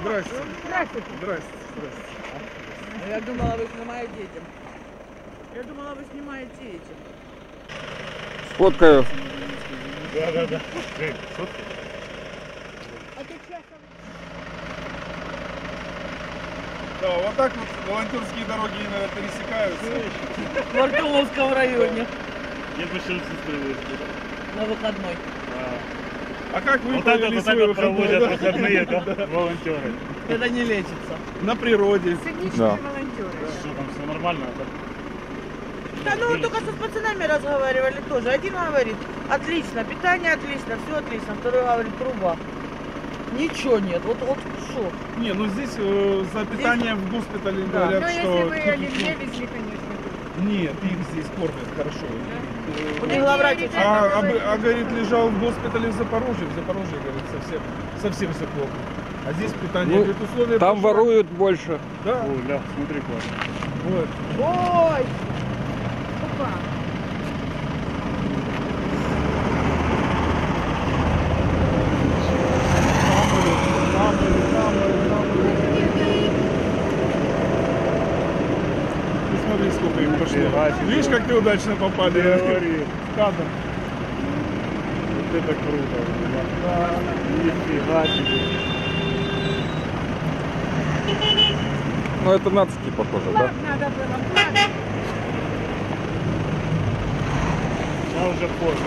Здрасте. Здравствуйте. Здрасте. Здрасте. Я думала, вы снимаете этим. Я думала, вы снимаете этим. Сфоткаю. Да, да, да. Жень, сотки? Да, вот так вот волонтерские дороги иногда пересекаются. В Артемовском районе. Я бы сейчас. На выходной. А как вы Вот так вот, вот так вот проводят да? выходные, да, волонтеры. Это не лечится. На природе. Да. Что там, все нормально? да? Да ну только что с пацанами разговаривали тоже. Один говорит, отлично, питание отлично, все отлично. Второй говорит, труба. Ничего нет. Вот, вот что? Не, ну здесь э, за питание в госпитале Да. говорят, Но что... если вы оливье везли, конечно. Нет, их здесь кормят хорошо. Них главврач А, а, а, говорит, лежал в госпитале в Запорожье. В Запорожье, говорит, совсем, совсем все плохо. А здесь питание, Ну, говорит, условия... Там пошли. воруют больше. Да, О, ля, смотри, классно. вот. Ой! Опа. Смотри, сколько им пошло. Видишь, как ты удачно попали? В Кадр. Вот это круто. Да. Нифига себе. Ну это нацики похоже, да? Надо было. Я уже поздно.